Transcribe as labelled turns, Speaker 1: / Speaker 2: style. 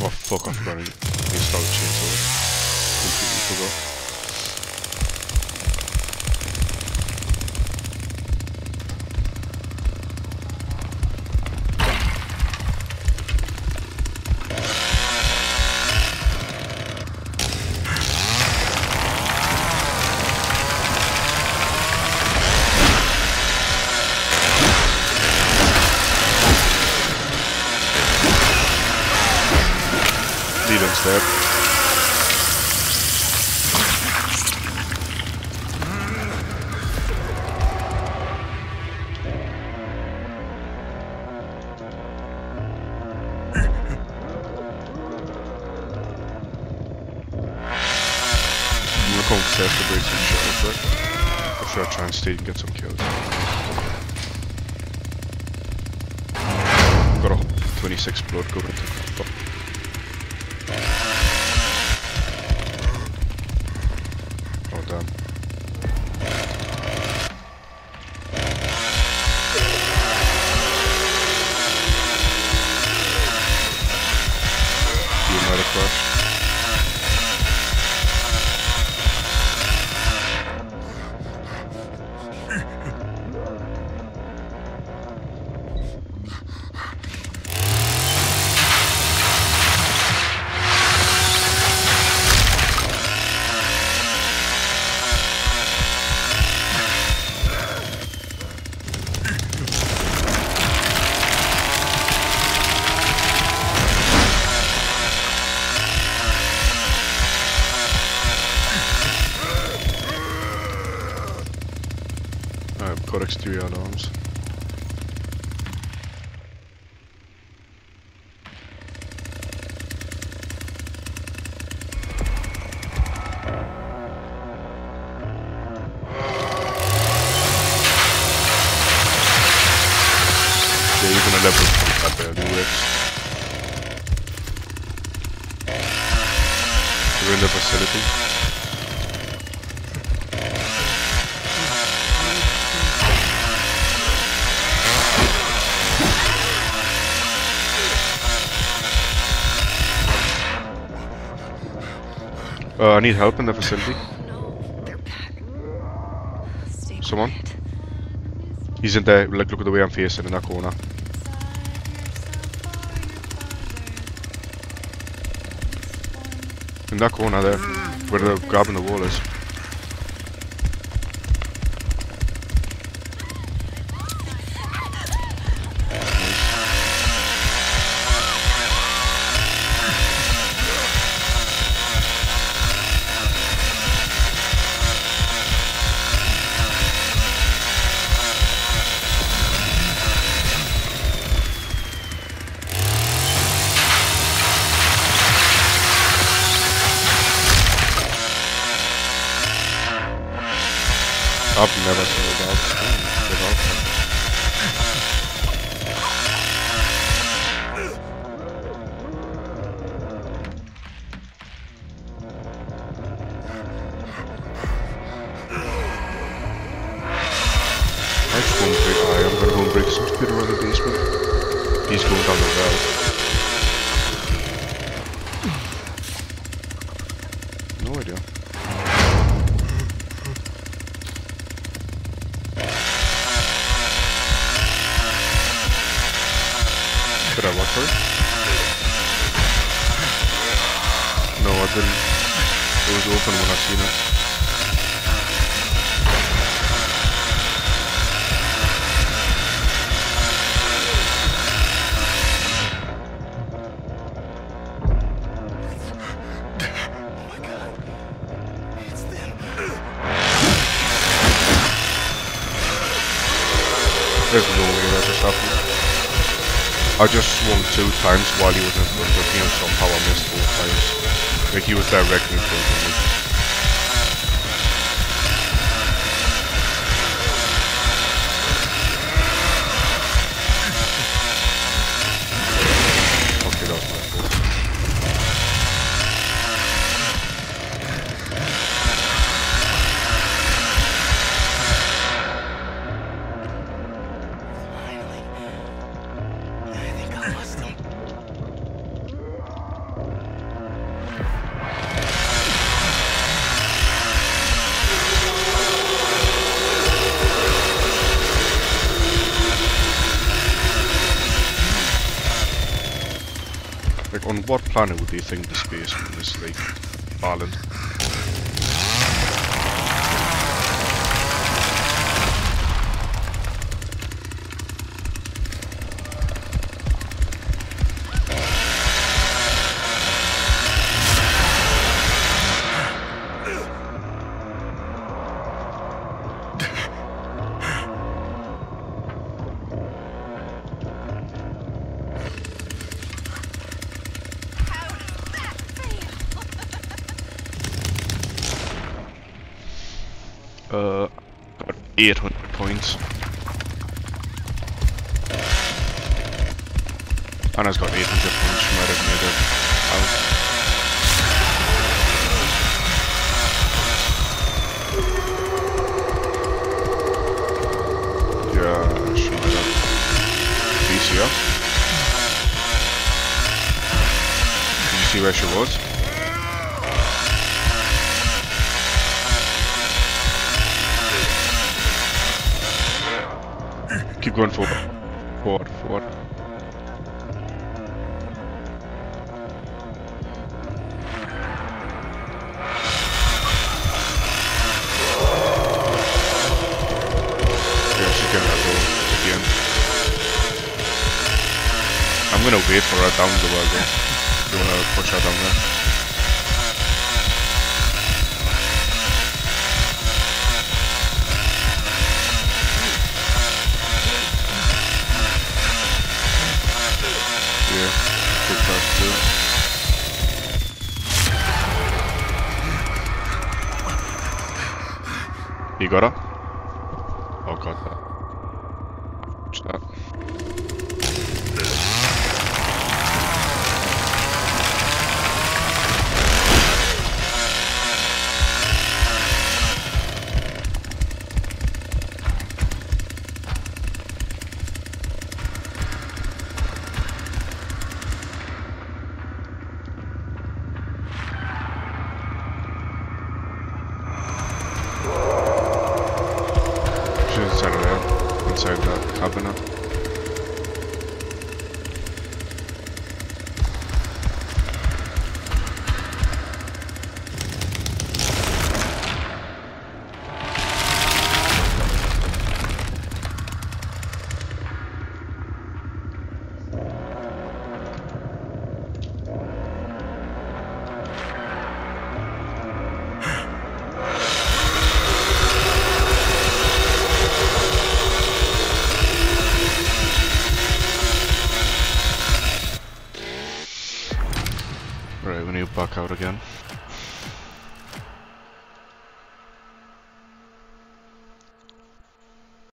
Speaker 1: Oh fuck, I forgot I installed chainsaw. Completely forgot. Leland's dead. I'm gonna go upstairs to break some shit real quick. Before I try and stay and get some kills. Got a 26 blood going there, new Rex. You're in the facility. Uh, I need help in the facility. Someone? He's in there, like look at the way I'm facing in that corner. In that corner there, where the grabbing the wall is. Dog without I just to break. I am to go and break some computer around the basement. He's going down the well. No, I didn't. It was open when I seen it. I just swung two times while he was in front of me and somehow I missed both times. Like he was directly in front of me. On what planet would you think the spaceman is like Balin? Uh, got 800 points. Ana's got 800 points, she might have made it out. Yeah. Do you see her? Did you see where she was? Keep going forward. Forward, forward. I'm gonna wait for her down the though. Eh? You wanna push her down there? Good pass too. You got her? Oh god. Inside that cabinet. Out again.